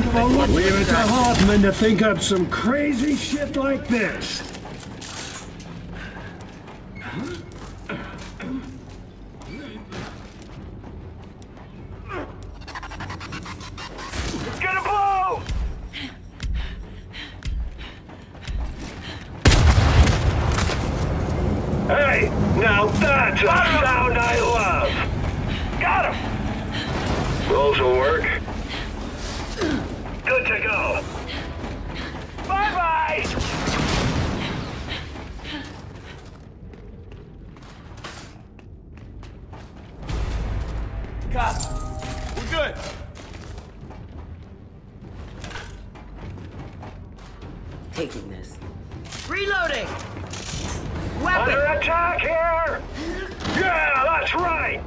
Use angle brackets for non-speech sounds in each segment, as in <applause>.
think forward. Leave it to to think up some crazy shit like this. Cop, we're good. Taking this. Reloading! Under attack here! Yeah, that's right!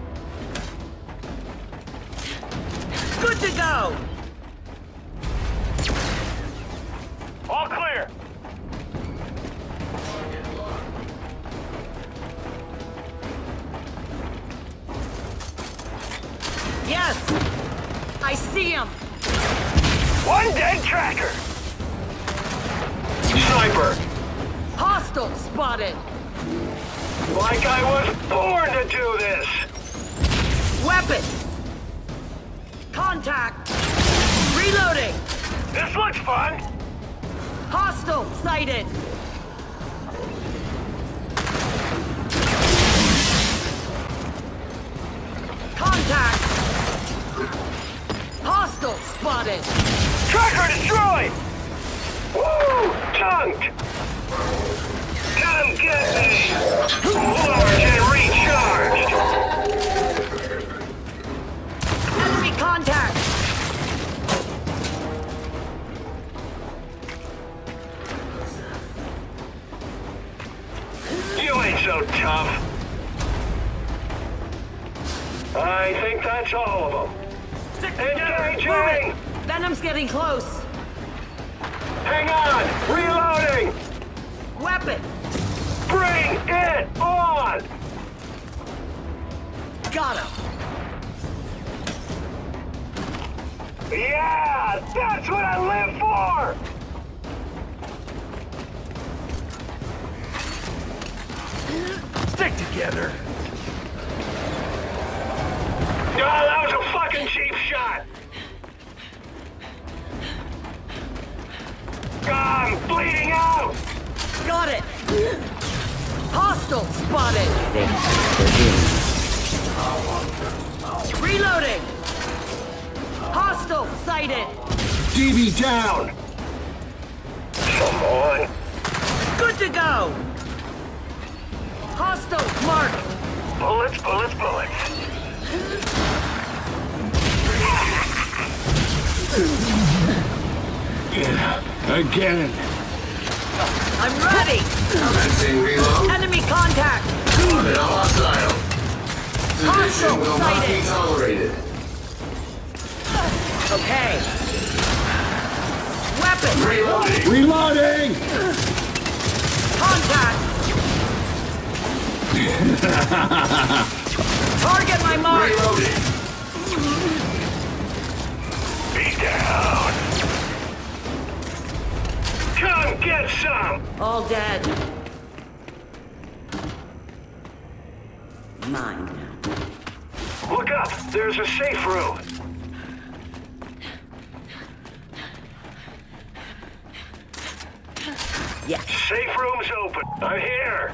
Good to go! Like I was born to do this! Weapon! Contact! Reloading! This looks fun! Hostile sighted! Contact! Hostile spotted! Tracker destroyed! Woo! Chunked! Come get me! Large and recharged! Enemy contact! You ain't so tough. I think that's all of them. Engaging! Venom's getting close! Hang on! Reloading! Weapon! Bring it on! Got him! Yeah! That's what I live for! Stick together. No, that was a fucking cheap shot! I'm bleeding out! Got it! Hostile spotted! Reloading! Hostile sighted! DB down! Come on! Good to go! Hostile marked! Bullets, bullets, bullets. yeah, Again. I'm ready! Commencing reload. Enemy contact! Terminal hostile. Hostile Position will not be tolerated. Okay. Weapon! Reloading. Reloading! Contact! <laughs> Target my mark! Reloading. Come get some! All dead. Mine. Look up! There's a safe room! Yes, Safe room's open! I'm here!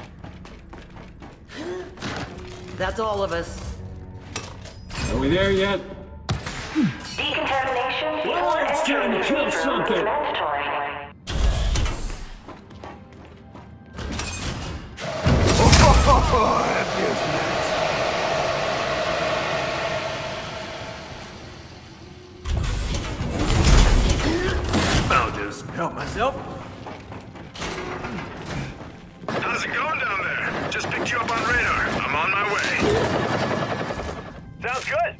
that's all of us. Are we there yet? Decontamination before Well, it's time to kill something. Mandatory. I'll just help myself. How's it going down there? Just picked you up on radar. I'm on my way. Sounds good.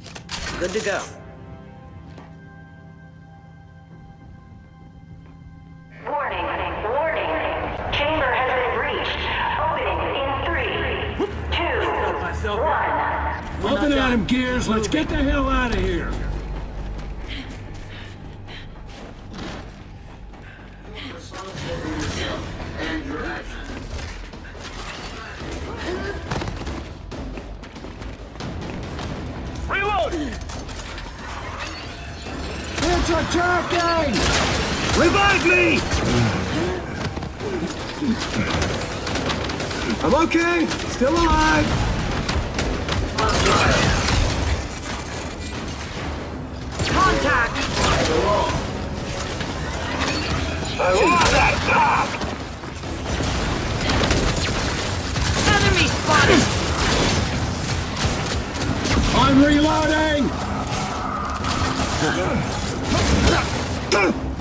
Good to go. myself out. Nothing at him, Gears. Let's get the hell out of here. Reload! It's attacking! Revive me! I'm okay! Still alive! Contact! I want that top! Enemy spotted! I'm reloading! <laughs>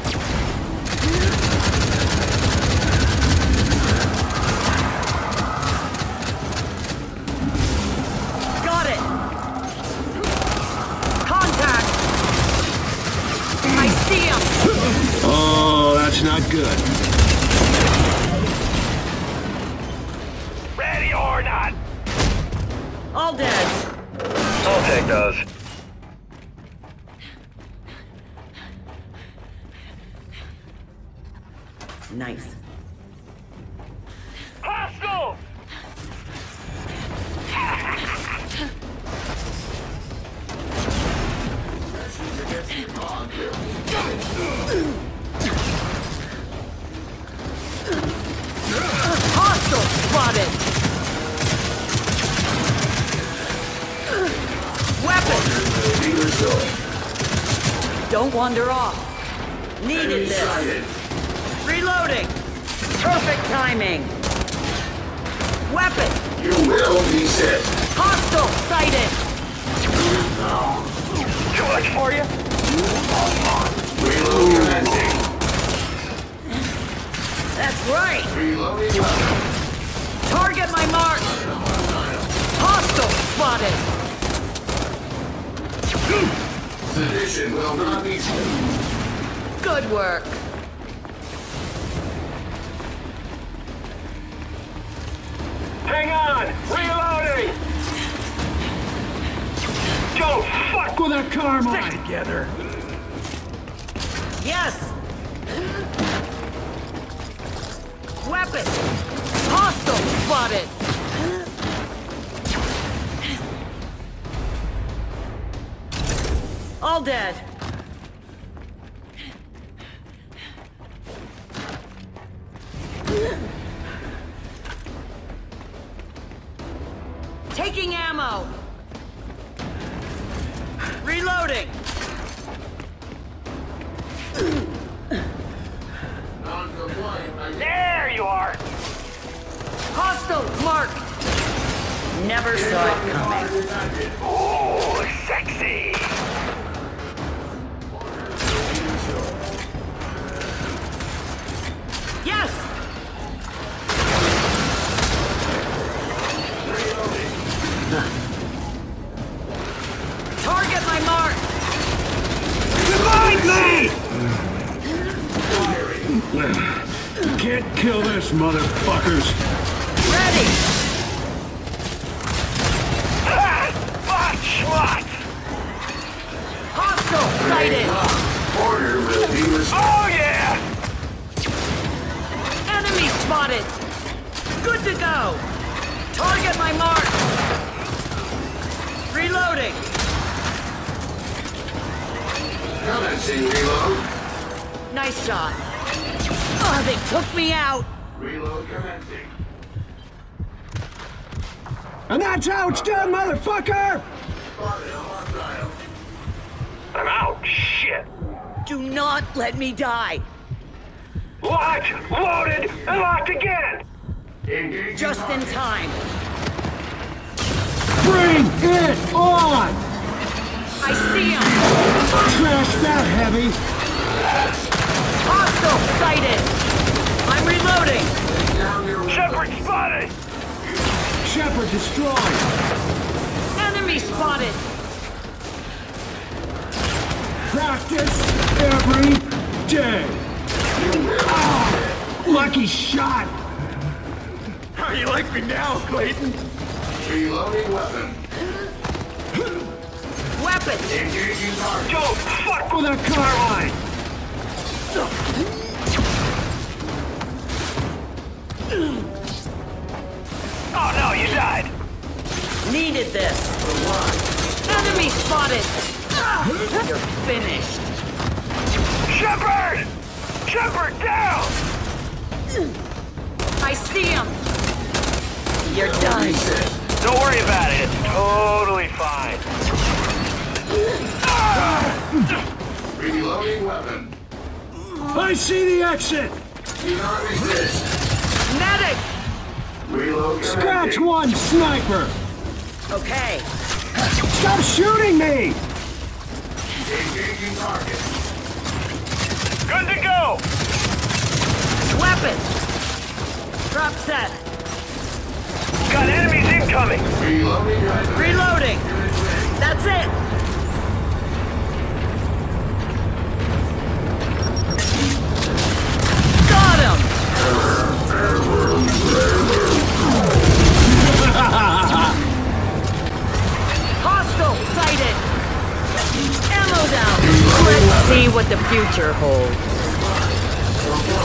not good. Ready or not? All dead. I'll take those. Nice. Hostile! Hostile spotted! Weapon! Don't wander off. Needed this. Reloading! Perfect timing! Weapon! You will be set. Hostile sighted! Too much for you? Reload. That's right! Reloading weapon. Target my mark! Hostile spotted! Sedition will not be Good work! Hang on! Reloading! Don't fuck With that car mine! Together. Yes! Weapon! Hostile spotted! All dead. Never saw it coming. detected. Ooh, sexy! Yes! Target my mark! Revive me! Can't kill this, motherfuckers. Ready! Spotted! Good to go! Target my mark! Reloading! Commencing reload. Nice shot. Oh, they took me out! Reload commencing. And that's how it's done, motherfucker! Spotted. I'm out. Shit. Do not let me die! Locked, loaded, and locked again. Just in time! Bring it on! I see him! Trash that heavy! Hostile sighted! I'm reloading! down your Shepard spotted. Shepard destroyed! Enemy spotted! Practice every day! Lucky shot! How you like me now, Clayton? reloading weapon. Weapon! Engaging target. Don't fuck With that car line! Oh no, you died. Needed this! Enemy spotted! You're finished! Shepard! Shepard, down! I see him! You're done. Don't worry about it. It's totally fine. Reloading weapon. I see the exit! Do not resist. Medic! Reload. Scratch one, sniper! Okay. Stop shooting me! Engaging target. Good to go! Weapon! Drop set. Got enemies incoming! Reloading. Reloading! That's it! What the future holds.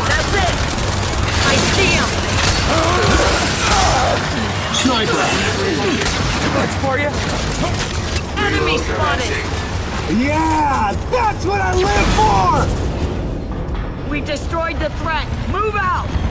That's it! I see him! Sniper! for you? Enemy spotted! Yeah! That's what I live for! We destroyed the threat! Move out!